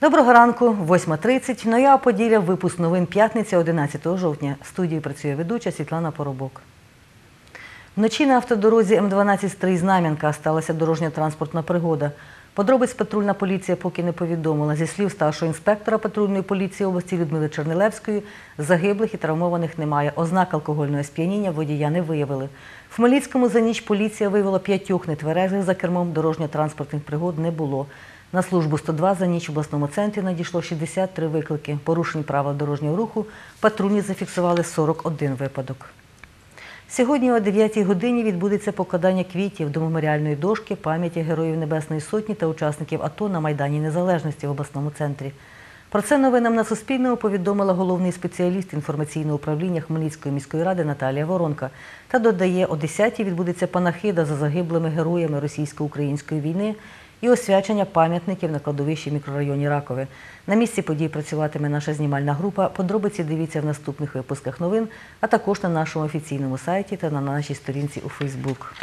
Доброго ранку, 8.30. Ноя Поділля, випуск новин п'ятниця 11 жовтня. В студії працює ведуча Світлана Поробок. Вночі на автодорозі М12 Стрий Знам'янка сталася дорожньо-транспортна пригода. Подробиць патрульна поліція поки не повідомила. Зі слів старшого інспектора патрульної поліції області Людмили Чернилевської, загиблих і травмованих немає. Ознак алкогольного сп'яніння водія не виявили. В Хмельницькому за ніч поліція виявила п'ятьох нетверезих за кермом дорожньо-транспортних пригод не було. На службу 102 за ніч в обласному центрі надійшло 63 виклики. Порушень правил дорожнього руху патрульні зафіксували 41 випадок. Сьогодні о 9 годині відбудеться покладання квітів до меморіальної дошки пам'яті Героїв Небесної Сотні та учасників АТО на Майдані Незалежності в обласному центрі. Про це новинам на Суспільному повідомила головний спеціаліст інформаційного управління Хмельницької міської ради Наталія Воронка. Та додає, о 10 відбудеться панахида за загиблими героями російсько-української війни і освячення пам'ятників на кладовищі мікрорайоні Ракове. На місці подій працюватиме наша знімальна група. Подробиці дивіться в наступних випусках новин, а також на нашому офіційному сайті та на нашій сторінці у Фейсбук.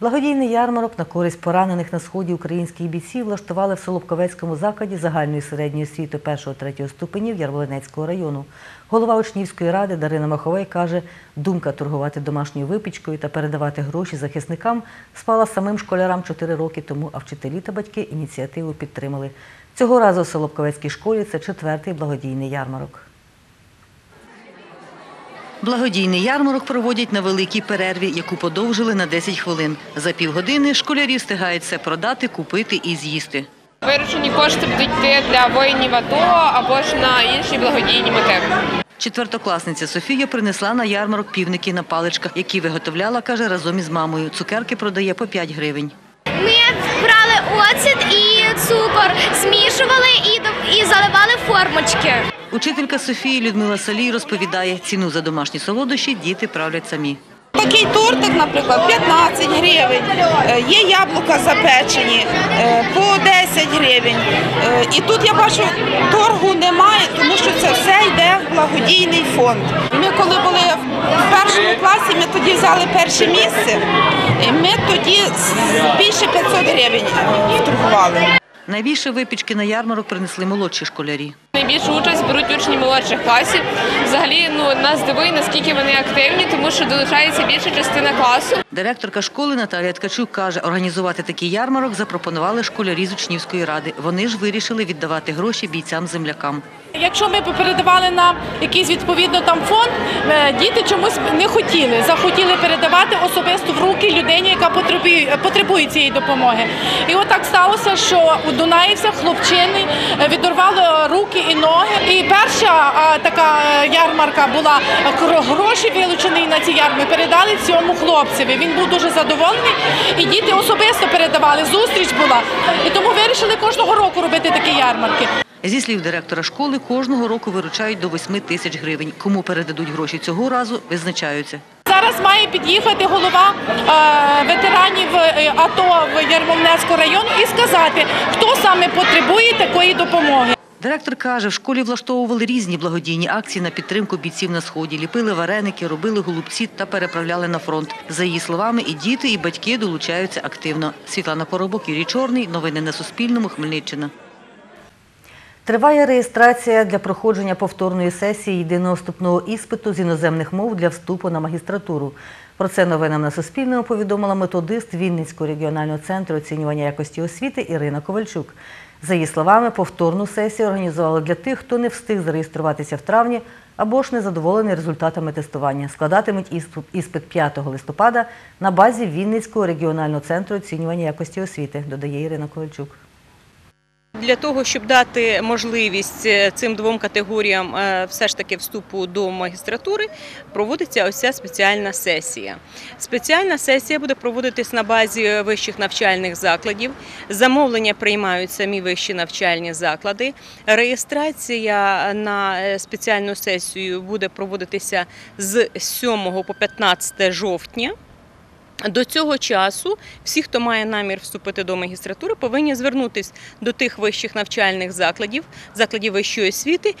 Благодійний ярмарок на користь поранених на сході українських бійців влаштували в Солобковецькому закладі загальної середньої освіти 1-3 ступенів Ярмолинецького району. Голова учнівської ради Дарина Маховей каже, думка торгувати домашньою випічкою та передавати гроші захисникам спала самим школярам 4 роки тому, а вчителі та батьки ініціативу підтримали. Цього разу в Солобковецькій школі це четвертий благодійний ярмарок. Благодійний ярмарок проводять на великій перерві, яку подовжили на 10 хвилин. За півгодини школярі встигають все продати, купити і з'їсти. Виручені кошти будуть йти для воїнів АТО або ж на інші благодійні мотиви. Четвертокласниця Софія принесла на ярмарок півники на паличках, які виготовляла, каже, разом із мамою. Цукерки продає по 5 гривень. Ми брали оцет і цукор, змішували і, і заливали формочки. Учителька Софії Людмила Салій розповідає, ціну за домашні солодощі діти правлять самі. Такий тортик, наприклад, 15 гривень. Е, Є яблука запечені е, по 10 гривень. Е, І тут я бачу, торгу немає, тому що це все йде в благодійний фонд. Ми коли були в першому класі, ми тоді взяли перше місце. Ми тоді більше 500 гривень торгували. Найбільше випічки на ярмарок принесли молодші школярі. Найбільшу участь беруть учні молодших класів. Взагалі, ну нас дивує, наскільки вони активні, тому що долучається більша частина класу. Директорка школи Наталія Ткачук каже, організувати такий ярмарок запропонували школярі з учнівської ради. Вони ж вирішили віддавати гроші бійцям-землякам. Якщо ми передавали на якийсь відповідно там фонд, е, діти чомусь не хотіли. Захотіли передавати особисто в руки людині, яка потребує, потребує цієї допомоги. І от так сталося, що у Дунаївцях хлопчини е, відорвали руки і ноги. І перша а, така е, ярмарка була е, гроші вилучені на ці ярмарки, передали цьому хлопцеві. Він був дуже задоволений, і діти особисто передавали. Зустріч була. І тому вирішили кожного року робити такі ярмарки. Зі слів директора школи, кожного року виручають до 8 тисяч гривень. Кому передадуть гроші цього разу, визначаються. Зараз має під'їхати голова е, ветеранів АТО в Ярмолинецького району і сказати, хто саме потребує такої допомоги. Директор каже, в школі влаштовували різні благодійні акції на підтримку бійців на сході, ліпили вареники, робили голубці та переправляли на фронт. За її словами, і діти, і батьки долучаються активно. Світлана Поробок, Юрій Чорний. Новини на Суспільному. Хмельниччина. Триває реєстрація для проходження повторної сесії єдиного вступного іспиту з іноземних мов для вступу на магістратуру. Про це новинам на Суспільному повідомила методист Вінницького регіонального центру оцінювання якості освіти Ірина Ковальчук. За її словами, повторну сесію організували для тих, хто не встиг зареєструватися в травні або ж не задоволений результатами тестування. Складатимуть іспит 5 листопада на базі Вінницького регіонального центру оцінювання якості освіти, додає Ірина Ковальчук. Для того, щоб дати можливість е, цим двом категоріям е, все ж таки вступу до магістратури, проводиться ось ця спеціальна сесія. Спеціальна сесія буде проводитись на базі вищих навчальних закладів. Замовлення приймають самі вищі навчальні заклади. Реєстрація на е, спеціальну сесію буде проводитися з 7 по 15 жовтня. До цього часу всі, хто має намір вступити до магістратури, повинні звернутися до тих вищих навчальних закладів, закладів вищої освіти,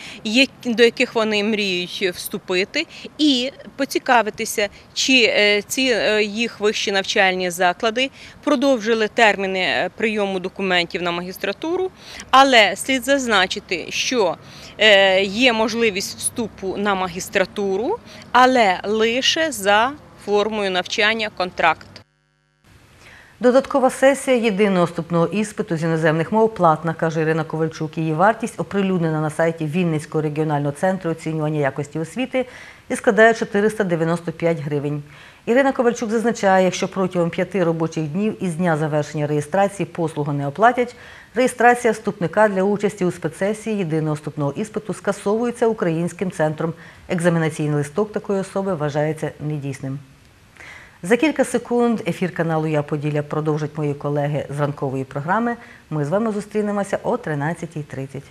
до яких вони мріють вступити, і поцікавитися, чи е, ці е, їх вищі навчальні заклади продовжили терміни е, прийому документів на магістратуру. Але слід зазначити, що є можливість вступу на магістратуру, але лише за формою навчання контракт. Додаткова сесія єдиного вступного іспиту з іноземних мов платна, каже Ірина Ковальчук. Її вартість оприлюднена на сайті Вінницького регіонального центру оцінювання якості освіти і складає 495 гривень. Ірина Ковальчук зазначає, якщо протягом п'яти робочих днів із дня завершення реєстрації послугу не оплатять, реєстрація вступника для участі у спецсесії єдиного вступного іспиту скасовується Українським центром. Екзаменаційний листок такої особи вважається недійсним. За кілька секунд ефір каналу Я Поділля продовжать мої колеги з ранкової програми. Ми з вами зустрінемося о 13.30.